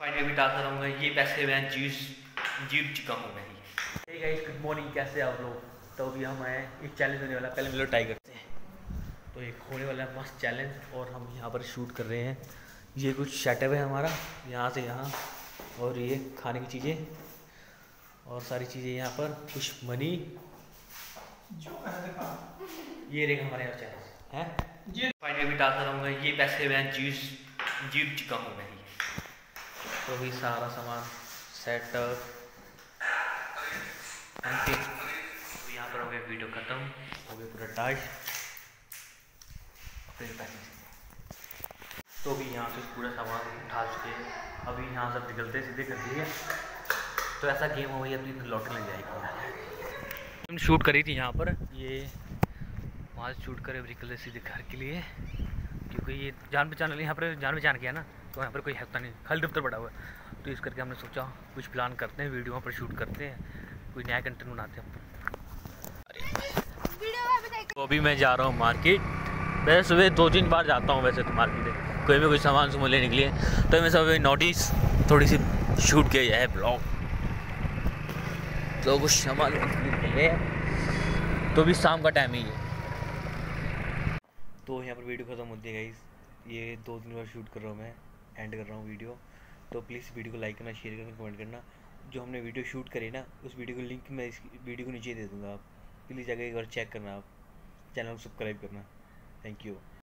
Finally भी डालता रहूँगा ये पैसे मैं जीत जीत चुका हूँ मैं। ही गाइस गुड मॉर्निंग कैसे आप लोग? तो अभी हम आए एक चैलेंज होने वाला पहले मिलो ट्राई करते हैं। तो एक होने वाला है मस्त चैलेंज और हम यहाँ पर शूट कर रहे हैं। ये कुछ सेटअप है हमारा यहाँ से यहाँ और ये खाने की चीज़ें और सारी चीज़ें यहाँ पर कुछ मनी ये रहेगा हमारे यहाँ चैलेंज है। फाइनली भी डालता रहूँगा ये पैसे मैं जीत जीत चुका हूँ मैं। ही तो भी सारा सामान सेटअप तो यहाँ पर हो गया वीडियो ख़त्म। हो गया पूरा टाइट फिर पैसे तो भी यहाँ से पूरा सामान उठा चुके हैं। अभी यहाँ सब निकलते सीधे कर दिए तो ऐसा गेम हो गया तो लौट लग जाएगी शूट करी थी यहाँ पर। ये वहाँ से शूट करे निकलते सीधे घर के लिए। क्योंकि ये जान पहचान यहाँ पर जान पहचान किया ना। तो यहाँ पर कोई हफ़्ता नहीं। खाली दफ्तर पड़ा हुआ है। तो इस करके हमने सोचा कुछ प्लान करते हैं वीडियो वहाँ पर शूट करते हैं। कोई नया कंटेंट बनाते हैं तो अभी मैं जा रहा हूँ मार्केट वैसे सुबह दो तीन बार जाता हूँ वैसे तो मार्केट कोई भी कोई सामान लेने के लिए। तो मैं सब नोटिस थोड़ी सी शूट किया जाए ब्लॉग तो कुछ सामान तो भी शाम का टाइम ही है तो यहाँ पर वीडियो ख़त्म होती है ये दो तीन बार शूट कर रहा हूँ मैं। एंड कर रहा हूँ वीडियो तो प्लीज़ वीडियो को लाइक करना शेयर करना कमेंट करना. जो हमने वीडियो शूट करी ना, उस वीडियो को लिंक मैं इस वीडियो को नीचे दे दूँगा आप. प्लीज़ जाकर एक बार चेक करना आप. चैनल को सब्सक्राइब करना. Thank you